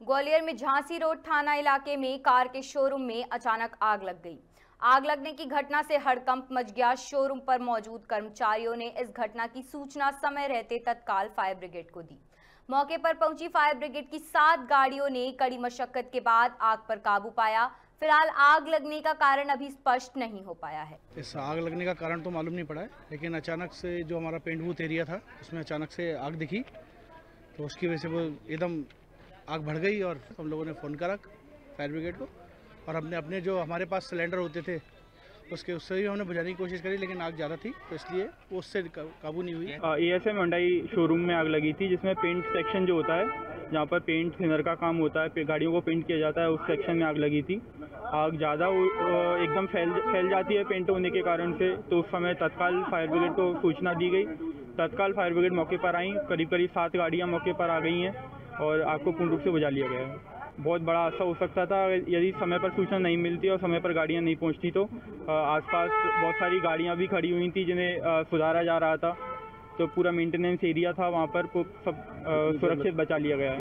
ग्वालियर में झांसी रोड थाना इलाके में कार के शोरूम में अचानक आग लग गई। आग लगने की घटना से हड़कंप मच गया। शोरूम पर मौजूद कर्मचारियों ने इस घटना की सूचना समय रहते तत्काल फायर ब्रिगेड को दी। मौके पर पहुँची फायर ब्रिगेड की सात गाड़ियों ने कड़ी मशक्कत के बाद आग पर काबू पाया। फ़िलहाल आग लगने का कारण अभी स्पष्ट नहीं हो पाया है। इस आग लगने का कारण तो मालूम नहीं पड़ा है, लेकिन अचानक से जो हमारा पेंट बूथ एरिया था, उसमें अचानक से आग दिखी। तो उसकी वजह से वो एकदम आग बढ़ गई और हम लोगों ने फ़ोन करा फायर ब्रिगेड को और हमने अपने जो हमारे पास सिलेंडर होते थे, उसके, उससे भी हमने बुझाने की कोशिश करी, लेकिन आग ज़्यादा थी तो इसलिए वो उससे काबू नहीं हुई। ए एस एम शोरूम में आग लगी थी, जिसमें पेंट सेक्शन जो होता है, जहाँ पर पेंट थिनर का काम होता है गाड़ियों को पेंट किया जाता है, उस सेक्शन में आग लगी थी। आग ज़्यादा एकदम फैल फैल जाती है पेंट होने के कारण से तो उस समय तत्काल फायर ब्रिगेड को सूचना दी गई। तत्काल फायर ब्रिगेड मौके पर आई करीब करीब सात गाड़ियाँ मौके पर आ गई हैं। और आपको पूर्ण रूप से बुझा लिया गया है। बहुत बड़ा हादसा हो सकता था, यदि समय पर सूचना नहीं मिलती और समय पर गाड़ियाँ नहीं पहुँचती तो आसपास बहुत सारी गाड़ियाँ भी खड़ी हुई थी जिन्हें सुधारा जा रहा था। तो पूरा मेंटेनेंस एरिया था, वहाँ पर सब सुरक्षित बचा लिया गया है।